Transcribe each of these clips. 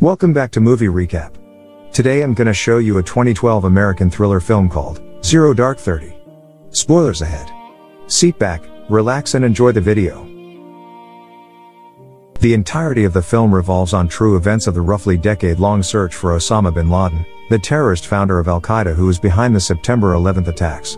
Welcome back to Movie Recap. Today I'm gonna show you a 2012 American thriller film called Zero Dark Thirty. Spoilers ahead. Seat back, relax and enjoy the video. The entirety of the film revolves on true events of the roughly decade-long search for Osama bin Laden, the terrorist founder of Al-Qaeda who was behind the September 11th attacks.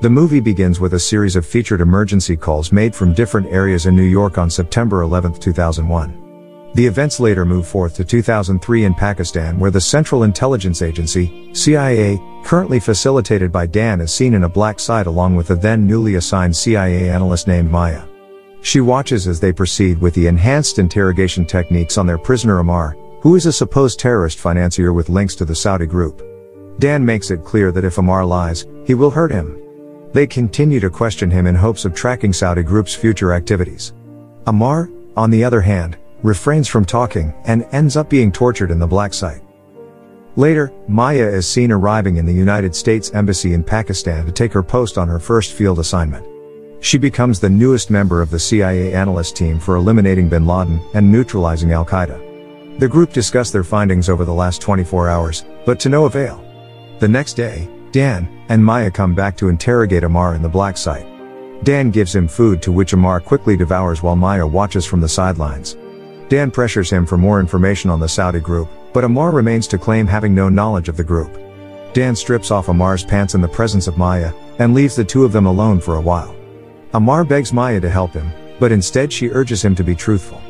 The movie begins with a series of featured emergency calls made from different areas in New York on September 11, 2001. The events later move forth to 2003 in Pakistan where the Central Intelligence Agency, CIA, currently facilitated by Dan is seen in a black site along with the then newly assigned CIA analyst named Maya. She watches as they proceed with the enhanced interrogation techniques on their prisoner Ammar, who is a supposed terrorist financier with links to the Saudi group. Dan makes it clear that if Ammar lies, he will hurt him. They continue to question him in hopes of tracking Saudi group's future activities. Ammar, on the other hand, refrains from talking, and ends up being tortured in the black site. Later, Maya is seen arriving in the United States Embassy in Pakistan to take her post on her first field assignment. She becomes the newest member of the CIA analyst team for eliminating bin Laden and neutralizing Al Qaeda. The group discuss their findings over the last 24 hours, but to no avail. The next day, Dan and Maya come back to interrogate Ammar in the black site. Dan gives him food to which Ammar quickly devours while Maya watches from the sidelines. Dan pressures him for more information on the Saudi group, but Ammar remains to claim having no knowledge of the group. Dan strips off Ammar's pants in the presence of Maya, and leaves the two of them alone for a while. Ammar begs Maya to help him, but instead she urges him to be truthful.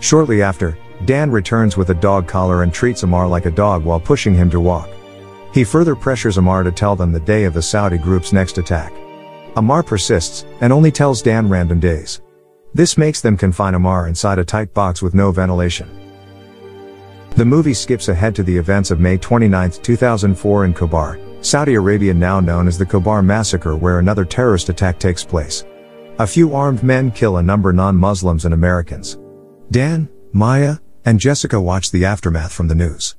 Shortly after, Dan returns with a dog collar and treats Ammar like a dog while pushing him to walk. He further pressures Ammar to tell them the day of the Saudi group's next attack. Ammar persists, and only tells Dan random days. This makes them confine Ammar inside a tight box with no ventilation. The movie skips ahead to the events of May 29, 2004 in Khobar, Saudi Arabia now known as the Khobar massacre where another terrorist attack takes place. A few armed men kill a number non-Muslims and Americans. Dan, Maya, and Jessica watch the aftermath from the news.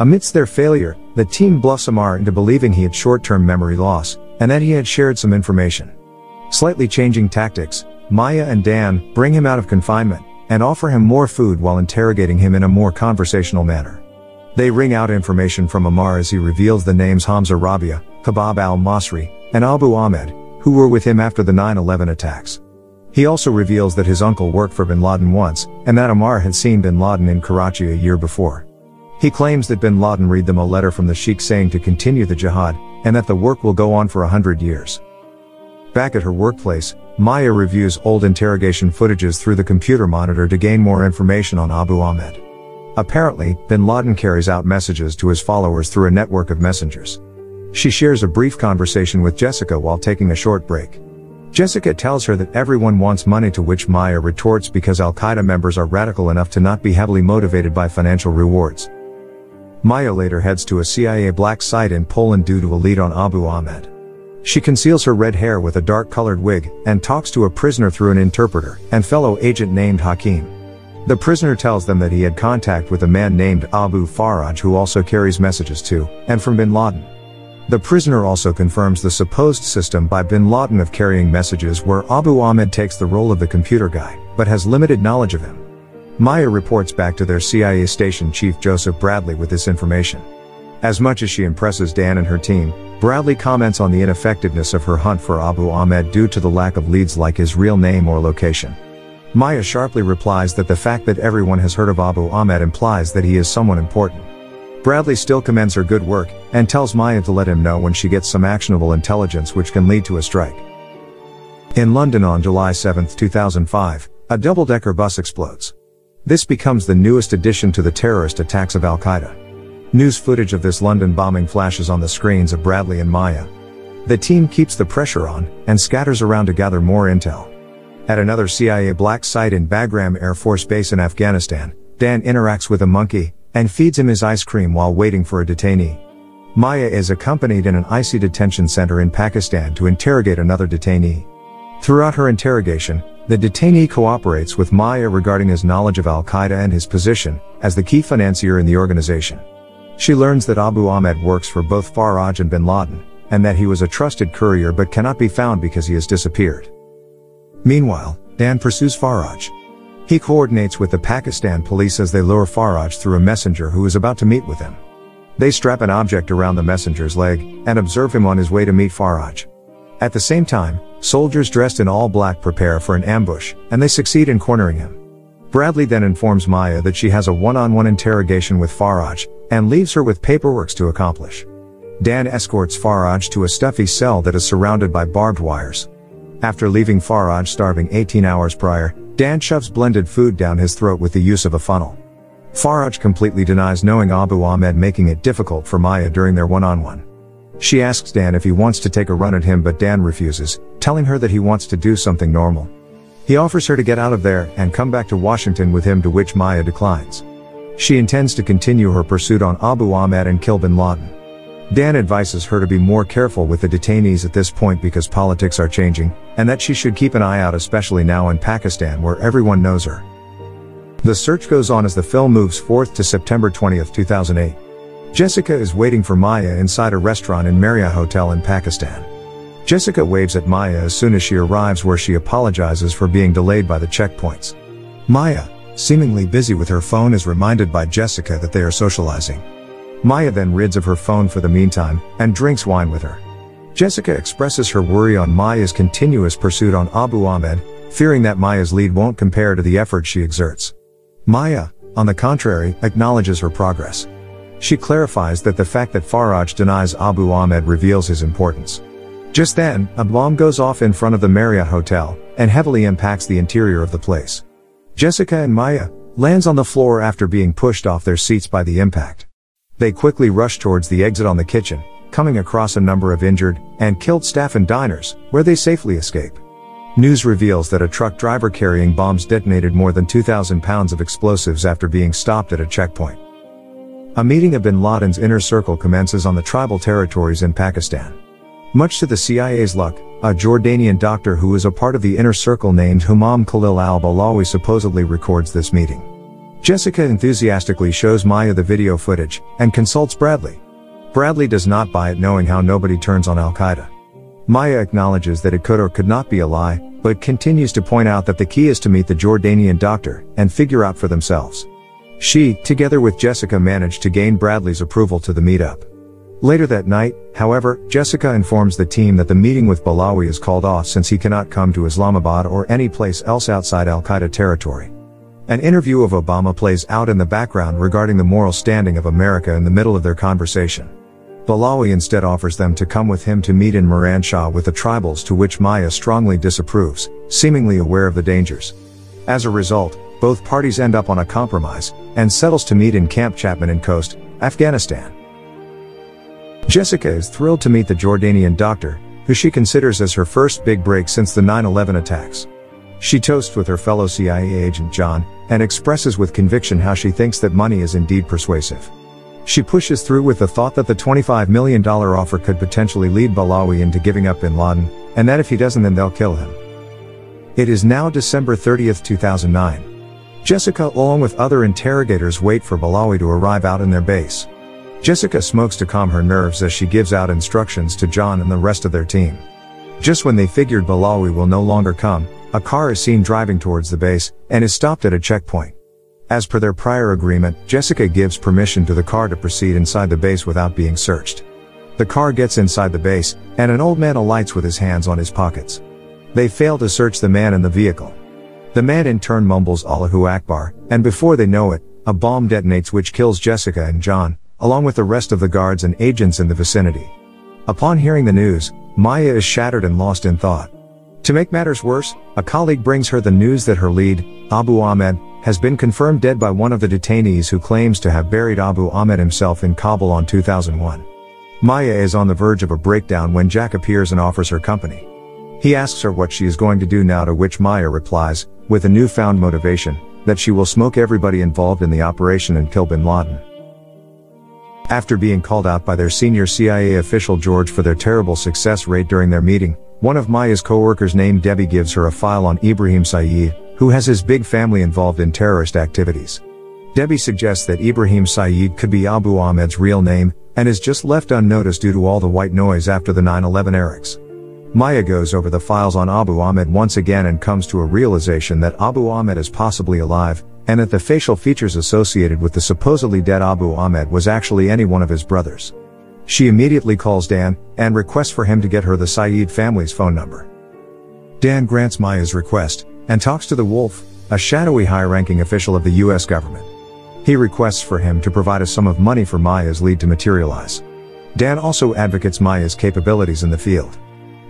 Amidst their failure, the team bluffs Ammar into believing he had short-term memory loss, and that he had shared some information. Slightly changing tactics, Maya and Dan bring him out of confinement and offer him more food while interrogating him in a more conversational manner. They wring out information from Ammar as he reveals the names Hamza Rabia, Khabab al-Masri, and Abu Ahmed, who were with him after the 9-11 attacks. He also reveals that his uncle worked for bin Laden once, and that Ammar had seen bin Laden in Karachi a year before. He claims that bin Laden read them a letter from the sheikh saying to continue the jihad, and that the work will go on for a hundred years. Back at her workplace, Maya reviews old interrogation footages through the computer monitor to gain more information on Abu Ahmed. Apparently, bin Laden carries out messages to his followers through a network of messengers. She shares a brief conversation with Jessica while taking a short break. Jessica tells her that everyone wants money to which Maya retorts because Al-Qaeda members are radical enough to not be heavily motivated by financial rewards. Maya later heads to a CIA black site in Poland due to a lead on Abu Ahmed. She conceals her red hair with a dark-colored wig, and talks to a prisoner through an interpreter, and fellow agent named Hakim. The prisoner tells them that he had contact with a man named Abu Faraj who also carries messages to, and from bin Laden. The prisoner also confirms the supposed system by bin Laden of carrying messages where Abu Ahmed takes the role of the computer guy, but has limited knowledge of him. Maya reports back to their CIA station chief Joseph Bradley with this information. As much as she impresses Dan and her team, Bradley comments on the ineffectiveness of her hunt for Abu Ahmed due to the lack of leads like his real name or location. Maya sharply replies that the fact that everyone has heard of Abu Ahmed implies that he is someone important. Bradley still commends her good work, and tells Maya to let him know when she gets some actionable intelligence which can lead to a strike. In London on July 7, 2005, a double-decker bus explodes. This becomes the newest addition to the terrorist attacks of Al-Qaeda. News footage of this London bombing flashes on the screens of Bradley and Maya. The team keeps the pressure on, and scatters around to gather more intel. At another CIA black site in Bagram Air Force Base in Afghanistan, Dan interacts with a monkey, and feeds him his ice cream while waiting for a detainee. Maya is accompanied in an icy detention center in Pakistan to interrogate another detainee. Throughout her interrogation, the detainee cooperates with Maya regarding his knowledge of Al-Qaeda and his position as the key financier in the organization. She learns that Abu Ahmed works for both Faraj and bin Laden, and that he was a trusted courier but cannot be found because he has disappeared. Meanwhile, Dan pursues Faraj. He coordinates with the Pakistan police as they lure Faraj through a messenger who is about to meet with him. They strap an object around the messenger's leg and observe him on his way to meet Faraj. At the same time, soldiers dressed in all black prepare for an ambush, and they succeed in cornering him. Bradley then informs Maya that she has a one-on-one interrogation with Faraj, and leaves her with paperwork to accomplish. Dan escorts Faraj to a stuffy cell that is surrounded by barbed wires. After leaving Faraj starving 18 hours prior, Dan shoves blended food down his throat with the use of a funnel. Faraj completely denies knowing Abu Ahmed making it difficult for Maya during their one-on-one. She asks Dan if he wants to take a run at him but Dan refuses, telling her that he wants to do something normal. He offers her to get out of there and come back to Washington with him to which Maya declines. She intends to continue her pursuit on Abu Ahmed and kill bin Laden. Dan advises her to be more careful with the detainees at this point because politics are changing, and that she should keep an eye out especially now in Pakistan where everyone knows her. The search goes on as the film moves forth to September 20, 2008. Jessica is waiting for Maya inside a restaurant in Marriott Hotel in Pakistan. Jessica waves at Maya as soon as she arrives where she apologizes for being delayed by the checkpoints. Maya, seemingly busy with her phone is reminded by Jessica that they are socializing. Maya then rids of her phone for the meantime, and drinks wine with her. Jessica expresses her worry on Maya's continuous pursuit on Abu Ahmed, fearing that Maya's lead won't compare to the effort she exerts. Maya, on the contrary, acknowledges her progress. She clarifies that the fact that Faraj denies Abu Ahmed reveals his importance. Just then, a bomb goes off in front of the Marriott Hotel, and heavily impacts the interior of the place. Jessica and Maya, lands on the floor after being pushed off their seats by the impact. They quickly rush towards the exit on the kitchen, coming across a number of injured and killed staff and diners, where they safely escape. News reveals that a truck driver carrying bombs detonated more than 2,000 pounds of explosives after being stopped at a checkpoint. A meeting of bin Laden's inner circle commences on the tribal territories in Pakistan. Much to the CIA's luck, a Jordanian doctor who is a part of the inner circle named Humam Khalil al-Balawi supposedly records this meeting. Jessica enthusiastically shows Maya the video footage, and consults Bradley. Bradley does not buy it knowing how nobody turns on Al-Qaeda. Maya acknowledges that it could or could not be a lie, but continues to point out that the key is to meet the Jordanian doctor, and figure out for themselves. She, together with Jessica managed to gain Bradley's approval to the meetup. Later that night, however, Jessica informs the team that the meeting with Balawi is called off since he cannot come to Islamabad or any place else outside Al-Qaeda territory. An interview of Obama plays out in the background regarding the moral standing of America in the middle of their conversation. Balawi instead offers them to come with him to meet in Miranshah with the tribals to which Maya strongly disapproves, seemingly aware of the dangers. As a result, both parties end up on a compromise, and settles to meet in Camp Chapman in Khost, Afghanistan. Jessica is thrilled to meet the Jordanian doctor, who she considers as her first big break since the 9-11 attacks. She toasts with her fellow CIA agent John, and expresses with conviction how she thinks that money is indeed persuasive. She pushes through with the thought that the $25 million offer could potentially lead Balawi into giving up bin Laden, and that if he doesn't then they'll kill him. It is now December 30, 2009. Jessica along with other interrogators wait for Balawi to arrive out in their base. Jessica smokes to calm her nerves as she gives out instructions to John and the rest of their team. Just when they figured Balawi will no longer come, a car is seen driving towards the base, and is stopped at a checkpoint. As per their prior agreement, Jessica gives permission to the car to proceed inside the base without being searched. The car gets inside the base, and an old man alights with his hands on his pockets. They fail to search the man in the vehicle. The man in turn mumbles Allahu Akbar, and before they know it, a bomb detonates which kills Jessica and John, along with the rest of the guards and agents in the vicinity. Upon hearing the news, Maya is shattered and lost in thought. To make matters worse, a colleague brings her the news that her lead, Abu Ahmed, has been confirmed dead by one of the detainees who claims to have buried Abu Ahmed himself in Kabul on 2001. Maya is on the verge of a breakdown when Jack appears and offers her company. He asks her what she is going to do now to which Maya replies, with a newfound motivation, that she will smoke everybody involved in the operation and kill bin Laden. After being called out by their senior CIA official George for their terrible success rate during their meeting, one of Maya's co-workers named Debbie gives her a file on Ibrahim Saeed, who has his big family involved in terrorist activities. Debbie suggests that Ibrahim Saeed could be Abu Ahmed's real name, and is just left unnoticed due to all the white noise after the 9-11 errors. Maya goes over the files on Abu Ahmed once again and comes to a realization that Abu Ahmed is possibly alive, and that the facial features associated with the supposedly dead Abu Ahmed was actually any one of his brothers. She immediately calls Dan, and requests for him to get her the Saeed family's phone number. Dan grants Maya's request, and talks to the Wolf, a shadowy high-ranking official of the US government. He requests for him to provide a sum of money for Maya's lead to materialize. Dan also advocates Maya's capabilities in the field.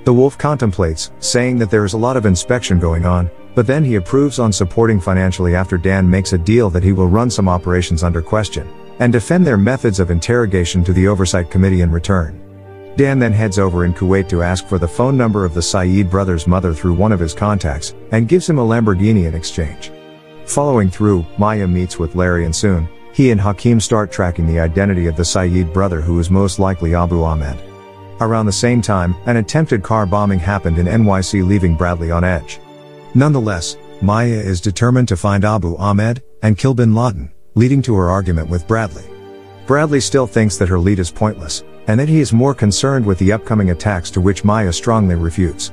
The wolf contemplates, saying that there is a lot of inspection going on, but then he approves on supporting financially after Dan makes a deal that he will run some operations under question, and defend their methods of interrogation to the Oversight Committee in return. Dan then heads over in Kuwait to ask for the phone number of the Saeed brother's mother through one of his contacts, and gives him a Lamborghini in exchange. Following through, Maya meets with Larry and soon, he and Hakim start tracking the identity of the Saeed brother who is most likely Abu Ahmed. Around the same time, an attempted car bombing happened in NYC leaving Bradley on edge. Nonetheless, Maya is determined to find Abu Ahmed and kill bin Laden, leading to her argument with Bradley. Bradley still thinks that her lead is pointless, and that he is more concerned with the upcoming attacks to which Maya strongly refutes.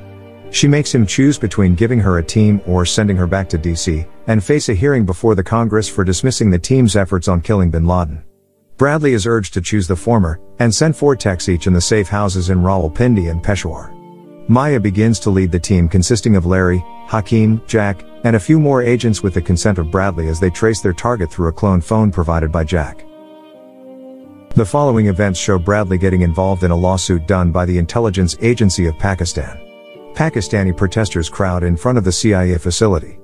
She makes him choose between giving her a team or sending her back to DC, and face a hearing before the Congress for dismissing the team's efforts on killing bin Laden. Bradley is urged to choose the former, and send four techs each in the safe houses in Rawalpindi and Peshawar. Maya begins to lead the team consisting of Larry, Hakim, Jack, and a few more agents with the consent of Bradley as they trace their target through a clone phone provided by Jack. The following events show Bradley getting involved in a lawsuit done by the Intelligence Agency of Pakistan. Pakistani protesters crowd in front of the CIA facility.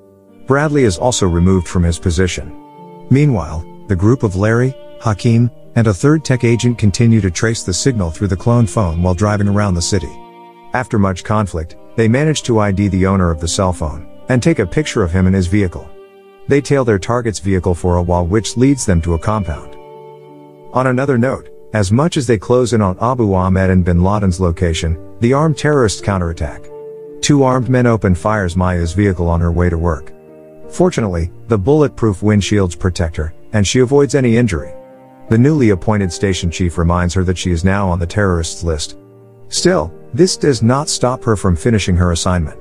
Bradley is also removed from his position. Meanwhile, the group of Larry, Hakim, and a third tech agent continue to trace the signal through the clone phone while driving around the city. After much conflict, they manage to ID the owner of the cell phone, and take a picture of him in his vehicle. They tail their target's vehicle for a while which leads them to a compound. On another note, as much as they close in on Abu Ahmed and bin Laden's location, the armed terrorists counterattack. Two armed men open fires Maya's vehicle on her way to work. Fortunately, the bulletproof windshields protect her, and she avoids any injury. The newly appointed station chief reminds her that she is now on the terrorists list. Still, this does not stop her from finishing her assignment.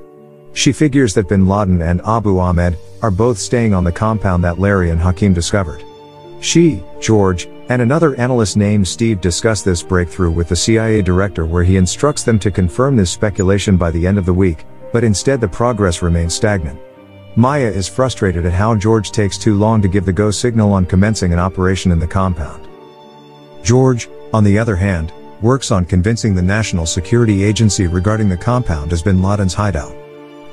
She figures that bin Laden and Abu Ahmed are both staying on the compound that Larry and Hakim discovered. She, George, and another analyst named Steve discuss this breakthrough with the CIA director where he instructs them to confirm this speculation by the end of the week, but instead the progress remains stagnant. Maya is frustrated at how George takes too long to give the go signal on commencing an operation in the compound. George, on the other hand, works on convincing the National Security Agency regarding the compound as bin Laden's hideout.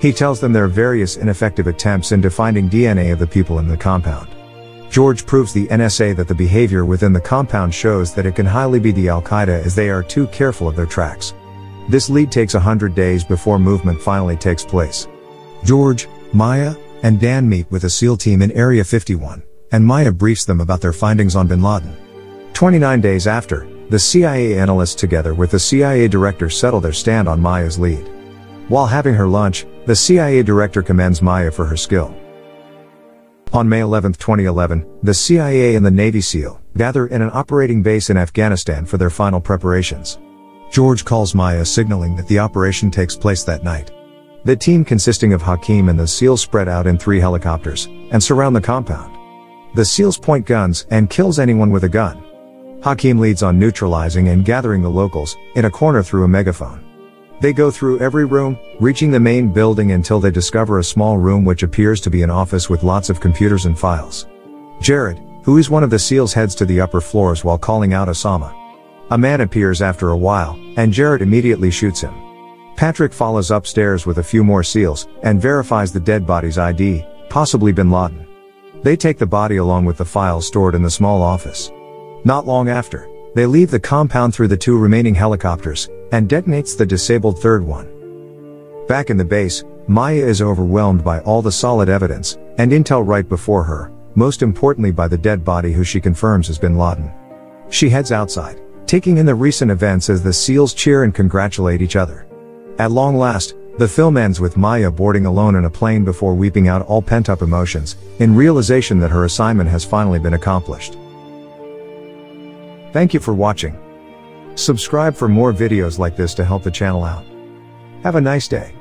He tells them there are various ineffective attempts into finding DNA of the people in the compound. George proves the NSA that the behavior within the compound shows that it can highly be the Al-Qaeda as they are too careful of their tracks. This lead takes a hundred days before movement finally takes place. George, Maya, and Dan meet with a SEAL team in Area 51, and Maya briefs them about their findings on bin Laden. 29 days after, the CIA analysts together with the CIA director settle their stand on Maya's lead. While having her lunch, the CIA director commends Maya for her skill. On May 11, 2011, the CIA and the Navy SEAL gather in an operating base in Afghanistan for their final preparations. George calls Maya signaling that the operation takes place that night. The team consisting of Hakim and the SEALs spread out in three helicopters and surround the compound. The SEALs point guns and kills anyone with a gun. Hakim leads on neutralizing and gathering the locals in a corner through a megaphone. They go through every room, reaching the main building until they discover a small room which appears to be an office with lots of computers and files. Jared, who is one of the SEALs heads to the upper floors while calling out Osama. A man appears after a while, and Jared immediately shoots him. Patrick follows upstairs with a few more SEALs, and verifies the dead body's ID, possibly bin Laden. They take the body along with the files stored in the small office. Not long after, they leave the compound through the two remaining helicopters, and detonates the disabled third one. Back in the base, Maya is overwhelmed by all the solid evidence, and intel right before her, most importantly by the dead body who she confirms has bin Laden. She heads outside, taking in the recent events as the SEALs cheer and congratulate each other. At long last, the film ends with Maya boarding alone in a plane before weeping out all pent-up emotions, in realization that her assignment has finally been accomplished. Thank you for watching. Subscribe for more videos like this to help the channel out. Have a nice day.